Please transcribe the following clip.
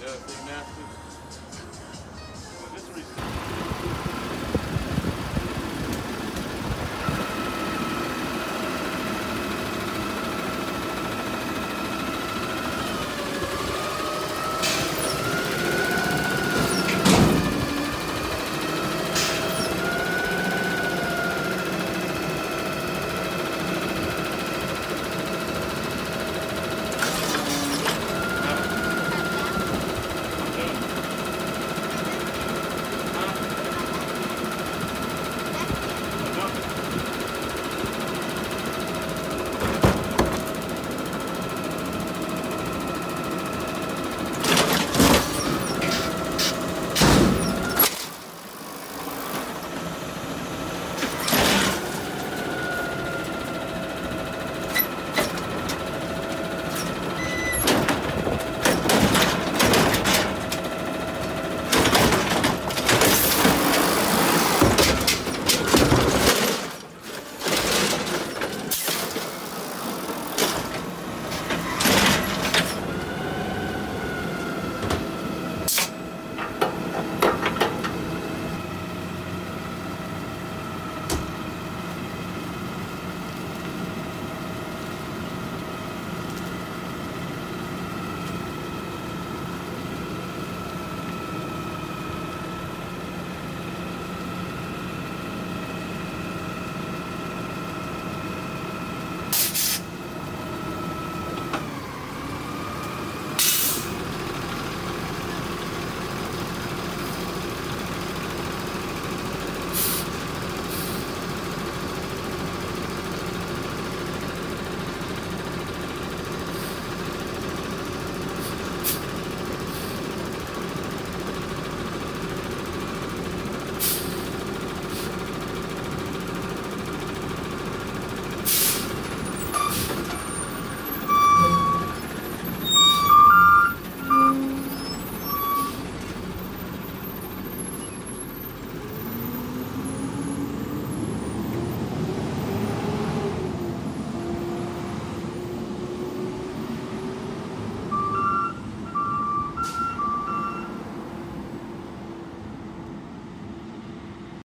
Yeah, dusty, nasty. Was this receipt?